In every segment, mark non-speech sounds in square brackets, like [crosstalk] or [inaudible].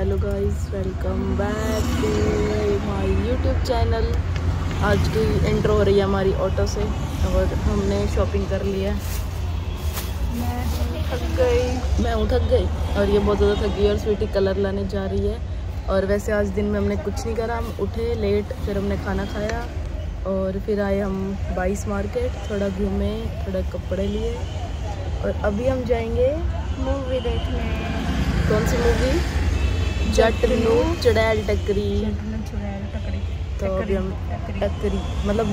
Hello guys welcome back to my YouTube channel आज की intro हो रही है हमारी ऑटो से और हमने शॉपिंग कर लिया मैं थक गई। मैं हूँ थक गई और ये बहुत ज़्यादा थक गई और स्वीटी कलर लाने जा रही है। और वैसे आज दिन में हमने कुछ नहीं करा हम उठे लेट फिर हमने खाना खाया और फिर आए हम बाईस मार्केट थोड़ा घूमे थोड़ा कपड़े लिए। और अभी हम जाएँगे मूवी देखने। कौन सी मूवी चड़ैल टकरी चुड़ैल टकरी तो अभी हम टकरी मतलब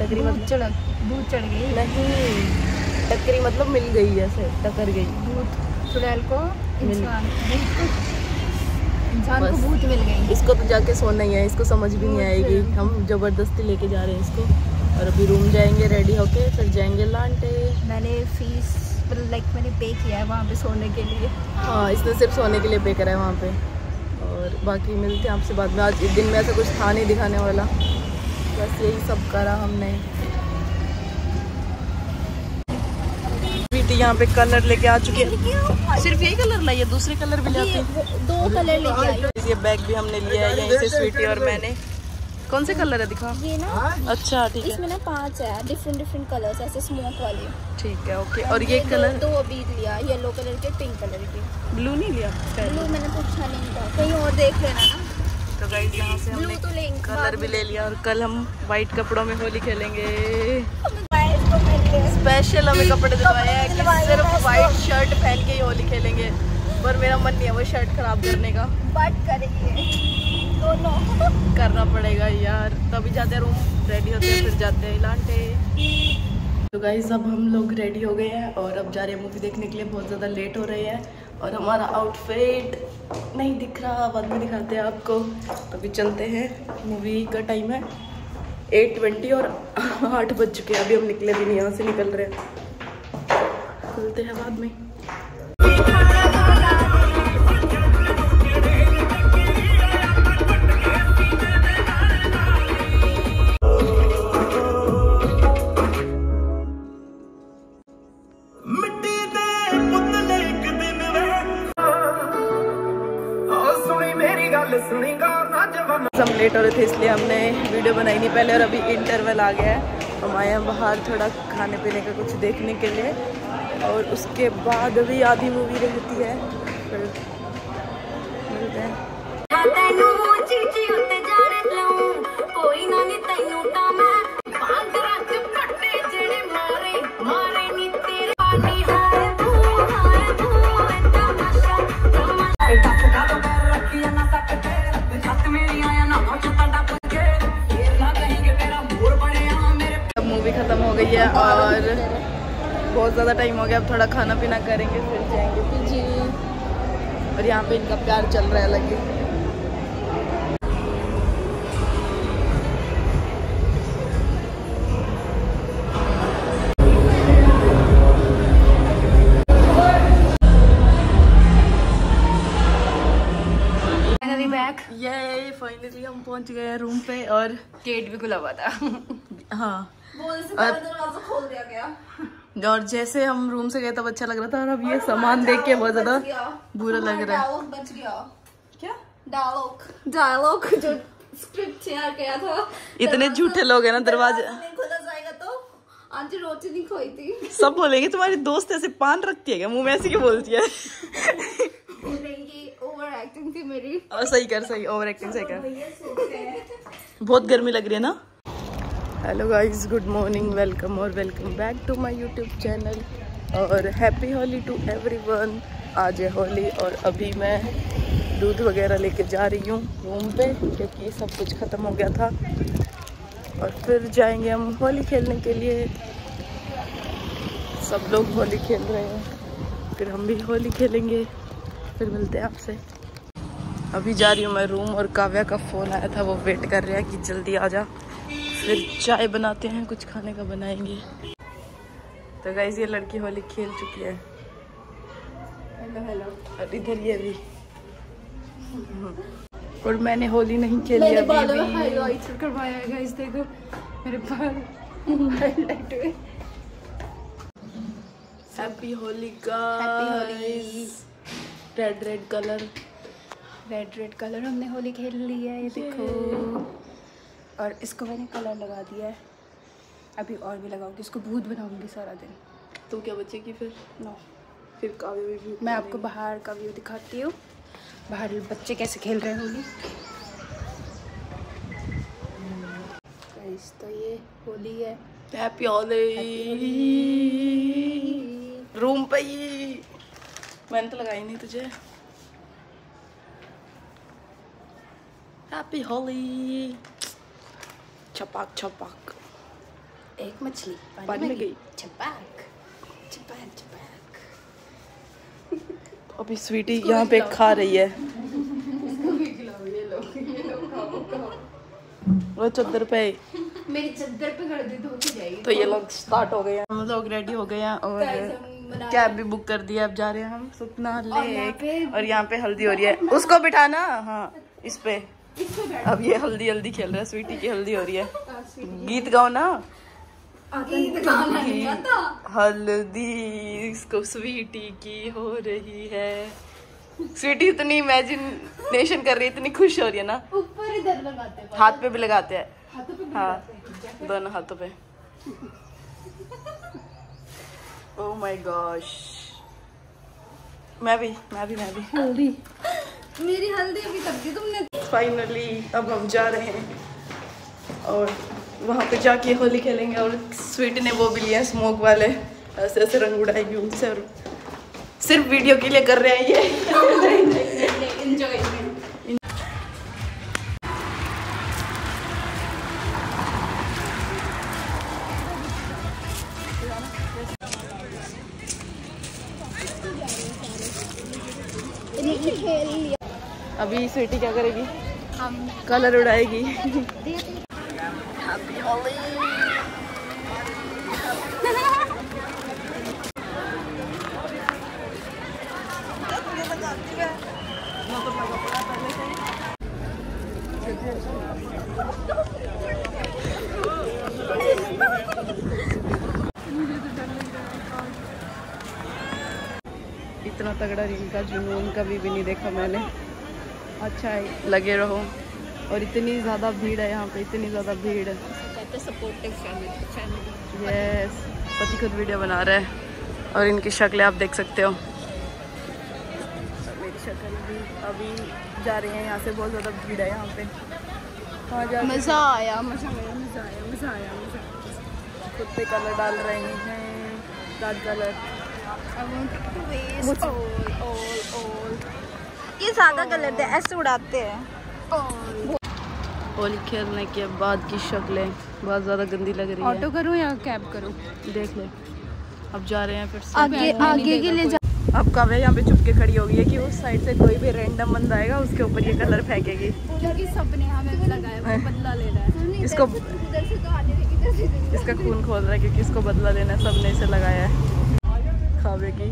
टकरी मतलब चढ़ भूत चढ़ गई नहीं टकरी मतलब मिल गई ऐसे टकर गई भूत चुड़ैल को इंसान को इंसान को भूत मिल गई इसको तो जाके सोना ही है इसको समझ भी नहीं आएगी हम ज़बरदस्ती लेके जा रहे हैं इसको और अभी रूम जाएँगे रेडी होके फिर जाएँगे लांटे मैंने फ़ीस लाइक मैंने पे किया है वहाँ पे सोने के लिए। हाँ इसने सिर्फ़ सोने के लिए पे करा है वहाँ पे। और बाकी मिलते हैं आपसे बाद में। आज दिन में ऐसा कुछ था नहीं दिखाने वाला। बस यही सब करा हमने। बेटी यहाँ पे कलर लेके आ चुकी है। सिर्फ़ यही कलर लाइए दूसरे कलर भी लाते हैं। दो कलर लेके आई। ये बैग भी हमने लिया है यहीं से स्वीटी और मैंने। कौन से कलर है दिखा? ये ना अच्छा ठीक है। इसमें ना पाँच है डिफरेंट डिफरेंट कलर्स ऐसे स्मोक वाले। ठीक है ओके और ये कलर दो अभी लिया येलो कलर के पिंक कलर के। ब्लू नहीं लिया? ब्लू मैंने पूछा नहीं था कहीं और देख लेना ना। तो गाइस यहाँ से हमने तो कलर भी ले लिया और कल हम वाइट कपड़ों में होली खेलेंगे। स्पेशल हमें कपड़े दिलवाए हैं कि सिर्फ़। वाइट शर्ट पहन के ही होली खेलेंगे। पर मेरा मन नहीं है वो शर्ट खराब करने का। बट करेंगे। [laughs] करना पड़ेगा यार। तभी जाते रूम रेडी होते फिर जाते हैं लांटे। तो गाइज़ अब हम लोग रेडी हो गए हैं और अब जा रहे हैं मूवी देखने के लिए। बहुत ज़्यादा लेट हो रही है और हमारा आउटफिट नहीं दिख रहा। बाद में दिखाते हैं आपको। तो अभी चलते हैं। मूवी का टाइम है एट ट्वेंटी और [laughs] आठ बज चुके हैं। अभी हम निकले भी नहीं, यहाँ से निकल रहे हैं। खुलते हैं बाद में। हम लेट हो रहे थे, इसलिए हमने वीडियो बनाई नहीं पहले और अभी इंटरवल आ गया है। हम आए हैं बाहर थोड़ा खाने पीने का कुछ देखने के लिए और उसके बाद अभी आधी मूवी रहती है। फिर मिलते हैं। बहुत ज़्यादा टाइम हो गया अब थोड़ा खाना पीना करेंगे फिर जाएँगे। पीजी और यहाँ पे इनका प्यार चल रहा है अलग ही। फाइनली हम पहुँच गए हैं रूम पे और गेट भी खुला हुआ था। हाँ। बोल से और- दरवाज़ा खोल दिया गया। और जैसे हम रूम से गए तब अच्छा लग रहा था। और अब ये सामान देख के बहुत ज़्यादा बुरा लग रहा है। बच गया। क्या? डायलॉग डायलॉग जो स्क्रिप्ट किया था। इतने झूठे लोग हैं ना दरवाज़ा खोला जाएगा तो आज रोटी नहीं खोई थी। सब बोलेंगे तुम्हारी दोस्त ऐसे पान रखती है क्या? मुँह में ऐसे क्यों बोलती है? ओवर एक्टिंग थी मेरी। और सही कर सही ओवर एक्टिंग सही कर। बहुत गर्मी लग रही है ना? Hello guys good morning welcome और welcome back to my YouTube channel और हैप्पी होली टू एवरीवन आज है होली और अभी मैं दूध वगैरह लेके जा रही हूँ रूम पे, क्योंकि सब कुछ ख़त्म हो गया था। और फिर जाएँगे हम होली खेलने के लिए। सब लोग होली खेल रहे हैं। फिर हम भी होली खेलेंगे। फिर मिलते हैं आपसे। अभी जा रही हूँ मैं रूम और काव्या का फ़ोन आया था, वो वेट कर रहा है कि जल्दी आ जा। फिर चाय बनाते हैं कुछ खाने का बनाएँगे। तो गाइज़ ये लड़की होली खेल चुकी है। हेलो हेलो और इधर ये भी। और मैंने होली नहीं खेली अभी बालों में करवाया है गाइस देखो मेरे बाल हाईलाइट हुए। हैप्पी होली का red red colour red red colour हमने होली खेल ली है ये देखो। और इसको मैंने कलर लगा दिया है। अभी और भी लगाऊँगी इसको भूत बनाऊँगी सारा दिन। तो क्या बचेगी फिर? नो फिर काव्य भी भूत मैं आपको बाहर का व्यू दिखाती हूँ। बाहर बच्चे कैसे खेल रहे होंगे। तो ये होली है। हैप्पी होली रूम पे ही। मैंने तो लगाई नहीं तुझे। हैप्पी होली छपाक छपाक एक मछली पानी में गई। छपाक छपाक छपाक [laughs] अभी स्वीटी यहाँ पे खा रही है। वो चद्दर पे। मेरी चद्दर पे कर दी धो के जाएगी। तो ये लोग स्टार्ट हो गए हैं। हम लोग रेडी हो गए हैं और कैब भी बुक कर दिया। अब जा रहे हैं हम सुपना लेक और यहाँ पे हल्दी हो रही है। उसको बिठाना। हाँ इस पे। अब ये हल्दी हल्दी खेल रहा है स्वीटी की हल्दी हो रही है। गीत गाओ ना। हल्दी। इसको स्वीटी की हो रही है। स्वीटी इतनी इमेजिनेशन कर रही है इतनी खुश हो रही है ना। ऊपर इधर लगाते हैं। हाथ पे भी लगाते हैं। हाथों पे हाँ दोनों हाथों पे। ओह माय गॉश मैं भी मैं भी मैं भी। हल्दी। मेरी हल्दी अभी तक दी तुमने। फाइनली अब हम जा रहे हैं। और वहाँ पे जाके होली खेलेंगे और स्वीट ने वो भी लिए स्मोक वाले। ऐसे ऐसे रंग उड़ाएगी उनसे और सिर्फ़ वीडियो के लिए कर रहे हैं ये। एंजॉय अभी स्वीटी क्या करेगी? हम कलर उड़ाएगी। इतना तगड़ा रील का जुनून कभी भी नहीं देखा मैंने। अच्छा है। लगे रहो। और इतनी ज़्यादा भीड़ है यहाँ पे इतनी ज़्यादा भीड़। है यस पति खुद वीडियो बना रहे हैं। और इनकी शक्लें आप देख सकते हो। मेरी शक्ल भी अभी जा रही है यहाँ से बहुत ज़्यादा भीड़ है यहाँ पे। मज़ा आया मज़ा आया मज़ा आया मज़ा आया मज़ा खुद पे कलर डाल रहे हैं red colour I want to waste all, all, all, ये ज़्यादा कलर थे ऐसे उड़ाते हैं। होली खेलने के बाद की शक्लें बहुत ज़्यादा गंदी लग रही है। ऑटो करूँ या कैब करूँ? देख ले। अब जा रहे हैं फिर से। आगे आगे के लिए जा अब काव्या यहाँ पे चुप के खड़ी हो गई है कि उस साइड से कोई भी रैंडम बंदा आएगा उसके ऊपर ये कलर फेंकेगी। क्योंकि सबने हमें लगाया वो बदला ले रहा है। इसको इधर से तो इधर से इसका खून खोल रहा है क्योंकि इसको बदला लेना है सबने इसे लगाया है। खावे की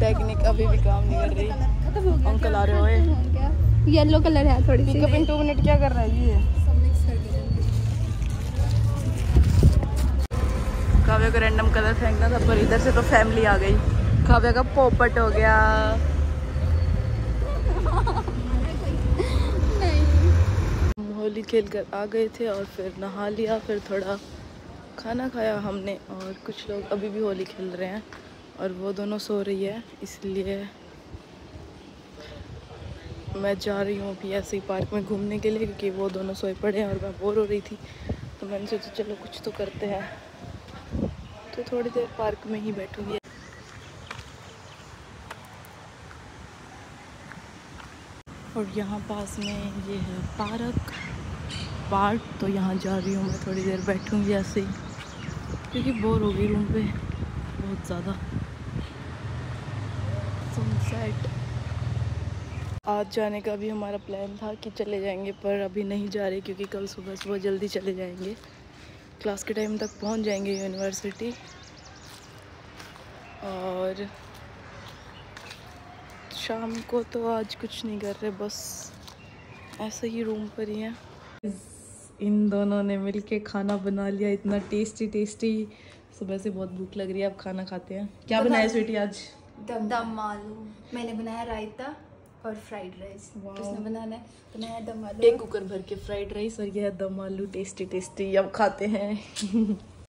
टेक्निक अभी भी काम नहीं कर रही। खत्म हो गया अंकल आ रहे क्या येलो कलर है थोड़ी सी। Pick up in two minute क्या कर रहा है? ये सब मिक्स कर काव्या को रैंडम कलर फेंकना था पर इधर से तो फैमिली आ गई। काव्या का पोपट हो गया। होली खेल कर आ गए थे और फिर नहा लिया फिर थोड़ा खाना खाया हमने और कुछ लोग अभी भी होली खेल रहे हैं और वो दोनों सो रही है इसलिए मैं जा रही हूँ अभी ऐसे ही पार्क में घूमने के लिए क्योंकि वो दोनों सोए पड़े हैं और मैं बोर हो रही थी। तो मैंने सोचा चलो कुछ तो करते हैं। तो थोड़ी देर पार्क में ही बैठूँगी। और यहाँ पास में ये है पार्क। पार्क तो यहाँ जा रही हूँ मैं थोड़ी देर बैठूँगी ऐसे ही। क्योंकि बोर हो गई रूम पे बहुत ज़्यादा। सनसेट आज जाने का भी हमारा प्लान था कि चले जाएँगे पर अभी नहीं जा रहे क्योंकि कल सुबह सुबह जल्दी चले जाएँगे। क्लास के टाइम तक पहुँच जाएँगे यूनिवर्सिटी और शाम को तो आज कुछ नहीं कर रहे बस ऐसे ही रूम पर ही हैं। इन दोनों ने मिलके खाना बना लिया इतना टेस्टी टेस्टी सुबह से बहुत भूख लग रही है अब खाना खाते हैं। क्या बनाया स्वीटी आज? दम दम आलू। मैंने बनाया रायता। और फ्राइड राइस किसने बनाना है। तो मैं दम आलू एक कुकर भर के फ्राइड राइस और यह दम आलू टेस्टी टेस्टी अब खाते हैं। [laughs]